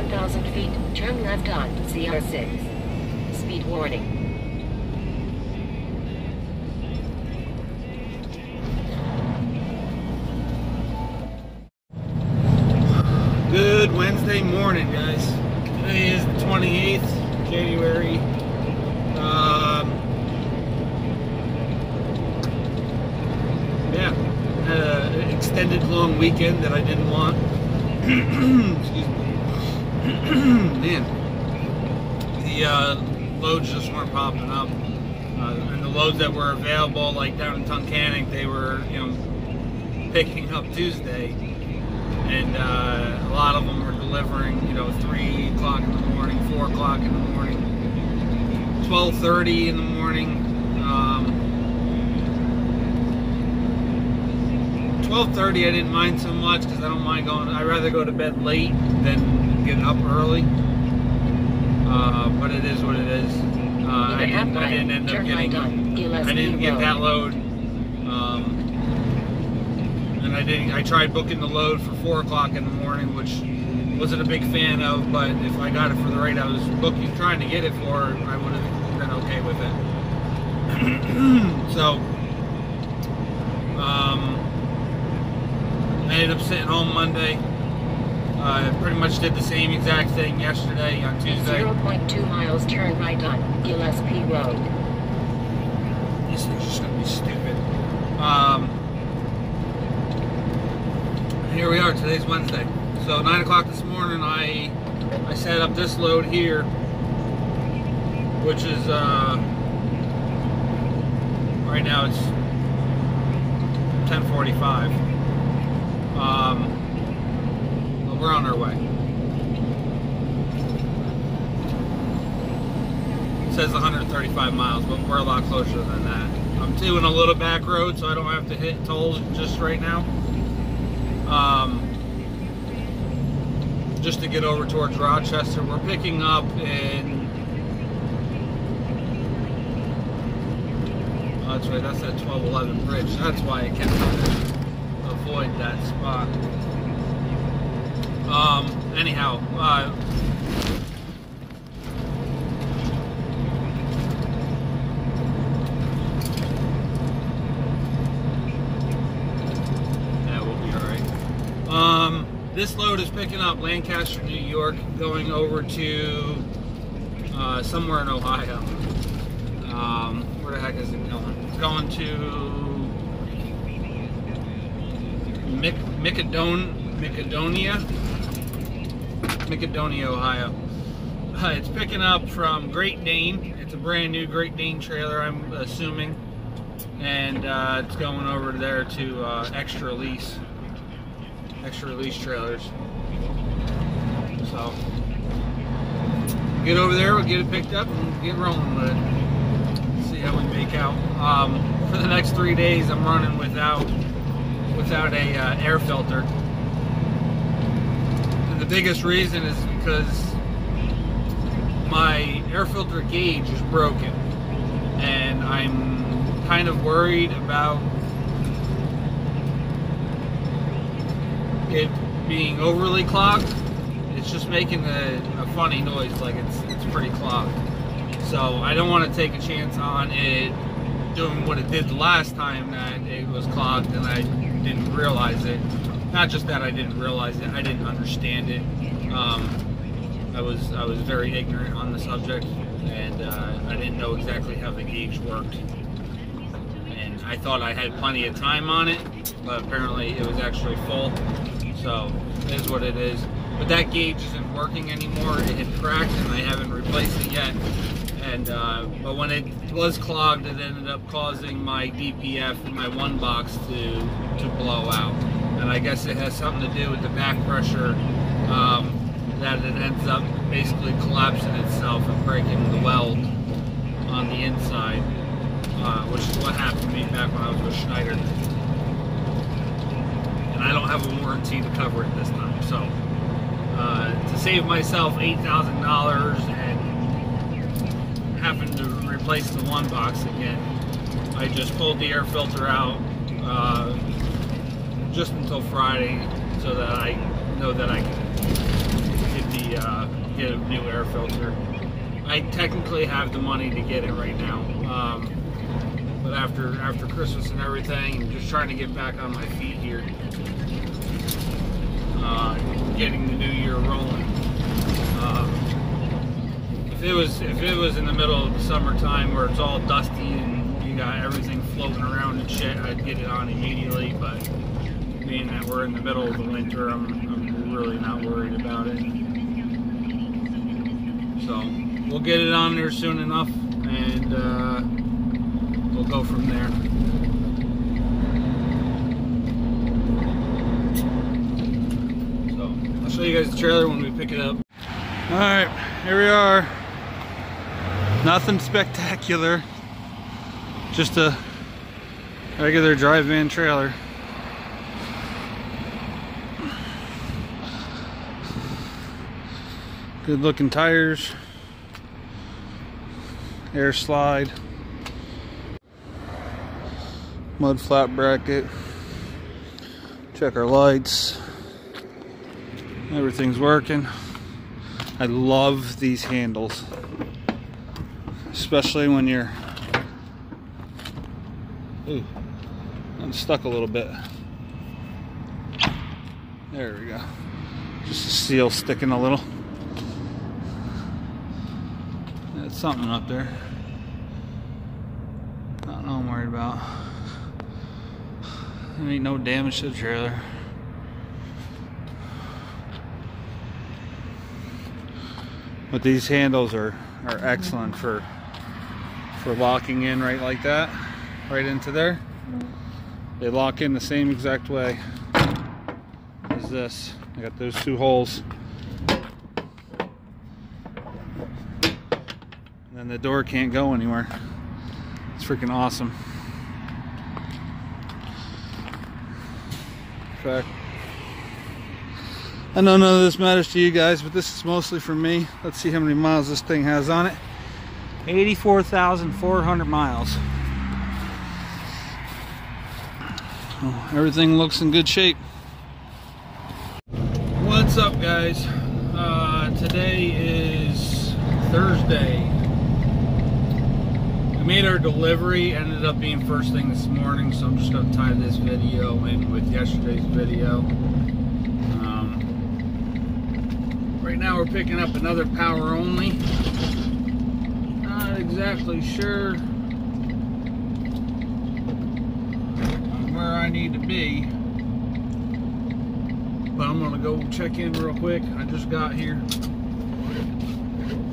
1,000 feet, turn left on CR6. Speed warning. Good Wednesday morning, guys. Today is the 28th January. Um, yeah, extended long weekend that I didn't want. Excuse me. Man, the uh, loads just weren't popping up. Uh, and the loads that were available, like down in Tunkhannock, they were, you know, picking up Tuesday and uh, a lot of them were delivering, you know, three o'clock in the morning, four o'clock in the morning, twelve thirty in the morning. Um, twelve thirty, I didn't mind so much because I don't mind going. I'd rather go to bed late than up early. Uh, but it is what it is. Uh, I, didn't, I didn't end up getting. I didn't get that load. Um, and I didn't, I tried booking the load for four o'clock in the morning, which wasn't a big fan of. But if I got it for the rate I was booking, trying to get it for, I would have been okay with it. so, um, I ended up sitting home Monday. Uh, pretty much did the same exact thing yesterday on Tuesday. 0.2 miles, turn right on Gillespie Road. This thing's just gonna be stupid. Um, here we are. Today's Wednesday. So nine o'clock this morning, I I set up this load here, which is uh, right now it's 10:45. Um, we're on our way. It says 135 miles, but we're a lot closer than that. I'm doing a little back road, so I don't have to hit tolls just right now. Um, just to get over towards Rochester. We're picking up in. Oh, that's right, that's that 1211 bridge. That's why I can't avoid that spot. Um, anyhow, uh, yeah, we'll be alright. Um, this load is picking up Lancaster, New York, going over to uh, somewhere in Ohio. Um, where the heck is it going? It's going to Mic Micadon Micadonia, Micadonia, Ohio. Uh, it's picking up from Great Dane. It's a brand new Great Dane trailer, I'm assuming, and uh, it's going over there to uh, XTRA Lease XTRA Lease trailers. So get over there, we'll get it picked up and get rolling with it. See how we make out. Um, for the next three days, I'm running without without a uh, air filter. Biggest reason is because my air filter gauge is broken, and I'm kind of worried about it being overly clogged, it's just making a, a, funny noise like it's it's pretty clogged. So I don't want to take a chance on it doing what it did the last time that it was clogged and I didn't realize it. Not just that I didn't realize it, I didn't understand it. Um, I was I was very ignorant on the subject and uh, I didn't know exactly how the gauge worked. And I thought I had plenty of time on it, but apparently it was actually full. So it is what it is. But that gauge isn't working anymore. It had cracked and I haven't replaced it yet. And uh, but when it was clogged, it ended up causing my DPF and my one box to to blow out. And I guess it has something to do with the back pressure um, that it ends up basically collapsing itself and breaking the weld on the inside, uh, which is what happened to me back when I was with Schneider and I don't have a warranty to cover it this time. So uh, to save myself eight thousand dollars and having to replace the one box again, I just pulled the air filter out uh, just until Friday so that I know that I can get the uh, get a new air filter. I technically have the money to get it right now, um, but after after Christmas and everything, and just trying to get back on my feet here, uh, getting the new year rolling. Uh, if it was if it was in the middle of the summertime where it's all dusty and you got everything floating around and shit, I'd get it on immediately. But being that we're in the middle of the winter, I'm, I'm really not worried about it. So we'll get it on there soon enough, and uh, we'll go from there. So I'll show you guys the trailer when we pick it up. All right, here we are. Nothing spectacular. Just a regular dry van trailer. Good looking tires. Air slide. Mud flap bracket. Check our lights. Everything's working. I love these handles especially when you're ooh, I'm stuck a little bit. There we go. Just a seal sticking a little. That's something up there. I don't know I'm worried about. There ain't no damage to the trailer. But these handles are, are excellent for for locking in right like that, right into there. They lock in the same exact way as this. I got those two holes. And then the door can't go anywhere. It's freaking awesome. In fact, I know none of this matters to you guys, but this is mostly for me. Let's see how many miles this thing has on it. 84,400 miles. Oh, everything looks in good shape. What's up guys? Uh, today is Thursday. Made our delivery, ended up being first thing this morning, so I'm just going to tie this video in with yesterday's video. Um, right now we're picking up another power only Not exactly sure where I need to be. But I'm gonna go check in real quick. I just got here.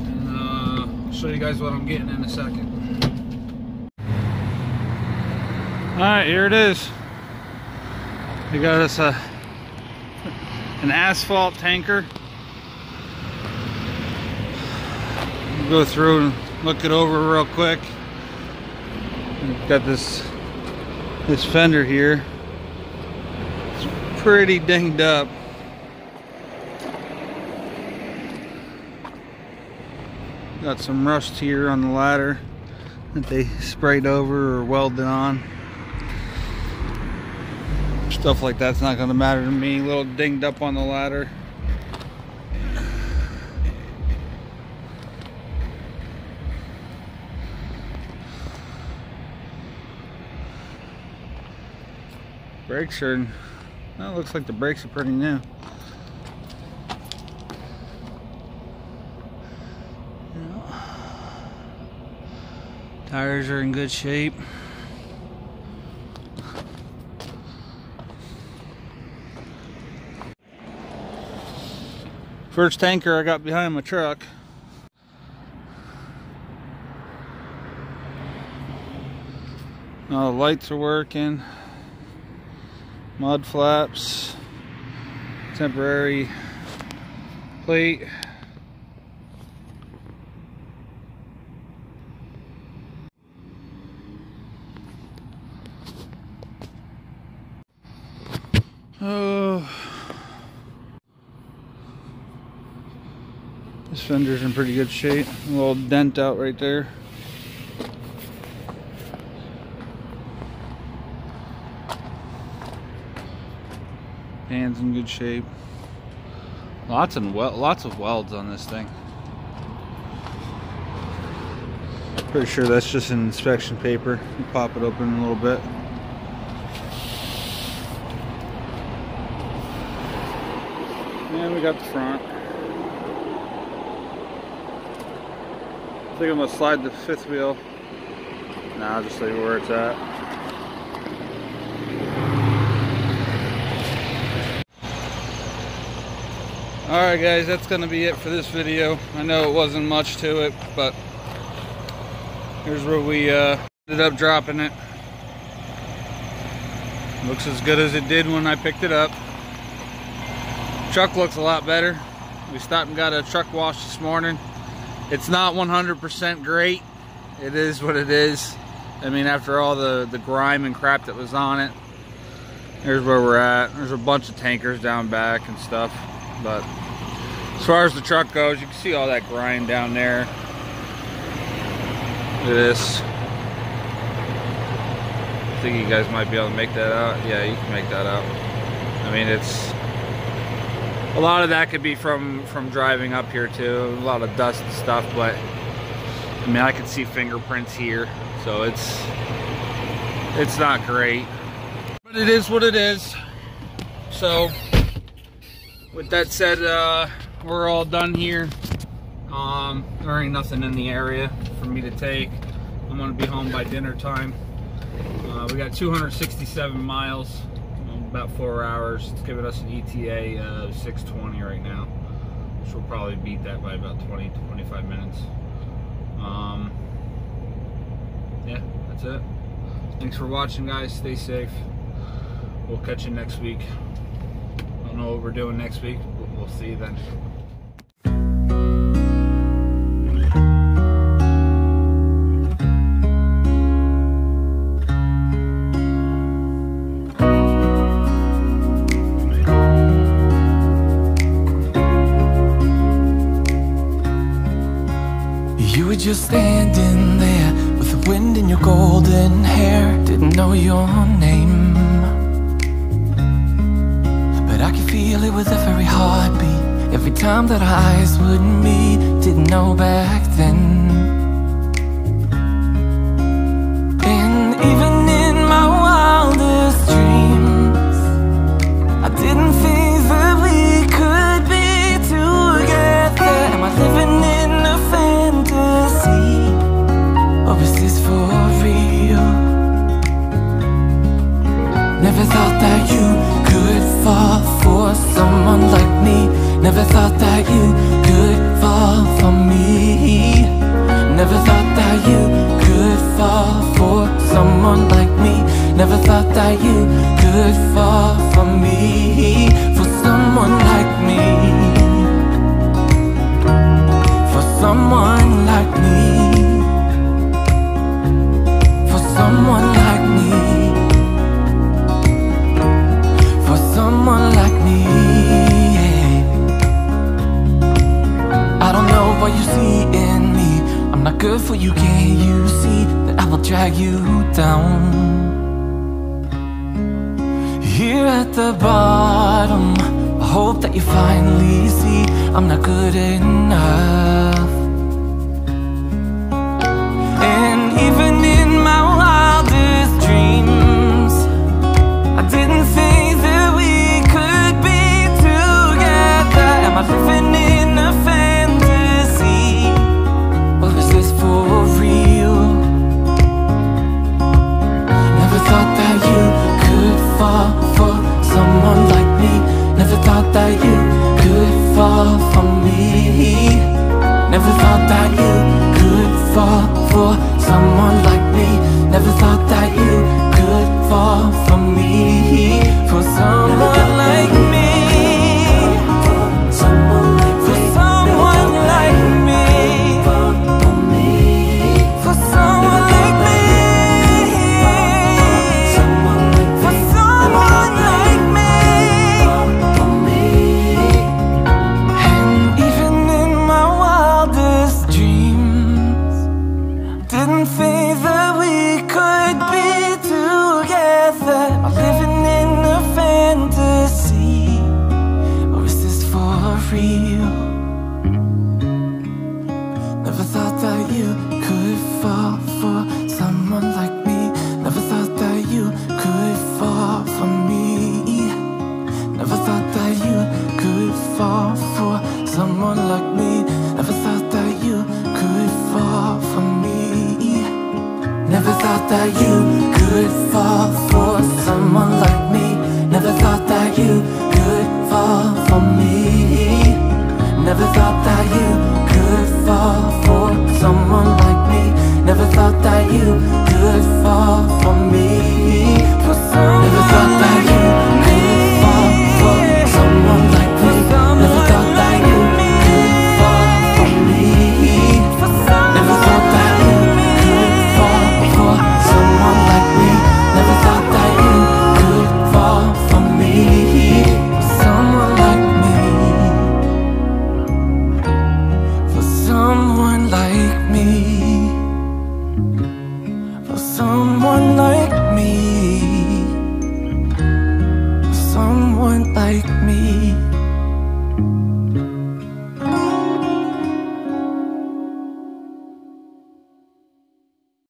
And uh, I'll show you guys what I'm getting in a second. Alright, here it is. We got us a an asphalt tanker. We'll go through and look it over real quick. We've got this this fender here. It's pretty dinged up. Got some rust here on the ladder that they sprayed over or welded on. Stuff like that's not to matter to me. A little dinged up on the ladder. Brakes are, well, looks like the brakes are pretty new. Tires are in good shape. First tanker I got behind my truck. All the lights are working mud flaps, temporary plate. Oh, this fender's in pretty good shape. A little dent out right there. Pan's in good shape. Lots and wel lots of welds on this thing. Pretty sure that's just an inspection paper. You pop it open a little bit. And we got the front. I think I'm gonna slide the fifth wheel. Nah, I'll just leave it where it's at. Alright guys, that's gonna be it for this video. I know it wasn't much to it, but here's where we uh, ended up dropping it. Looks as good as it did when I picked it up. Truck looks a lot better. We stopped and got a truck wash this morning. It's not 100% great. It is what it is. I mean, after all the, the grime and crap that was on it, here's where we're at. There's a bunch of tankers down back and stuff. But as far as the truck goes, you can see all that grind down there. Look at this. I think you guys might be able to make that out. Yeah, you can make that out. I mean, it's a lot of that could be from from driving up here too. A lot of dust and stuff, but I mean, I can see fingerprints here, so it's it's not great. But it is what it is. So with that said, uh, we're all done here. Um, there ain't nothing in the area for me to take. I'm gonna be home by dinner time. Uh, we got 267 miles, about four hours. It's giving us an ETA of 620 right now, which will probably beat that by about 20 to 25 minutes. Um, yeah, that's it. Thanks for watching, guys. Stay safe. We'll catch you next week I don't know what we're doing next week. We'll see you then. You were just standing there with the wind in your golden hair. Didn't know your name. But I could feel it with every heartbeat Every time that our eyes would meet Didn't know back then And even in my wildest dreams I didn't hope that you finally see I'm not good enough Never thought that you could fall for someone like me. Never thought that you could fall for me. Never thought that you could fall for someone like me. Never thought that you could fall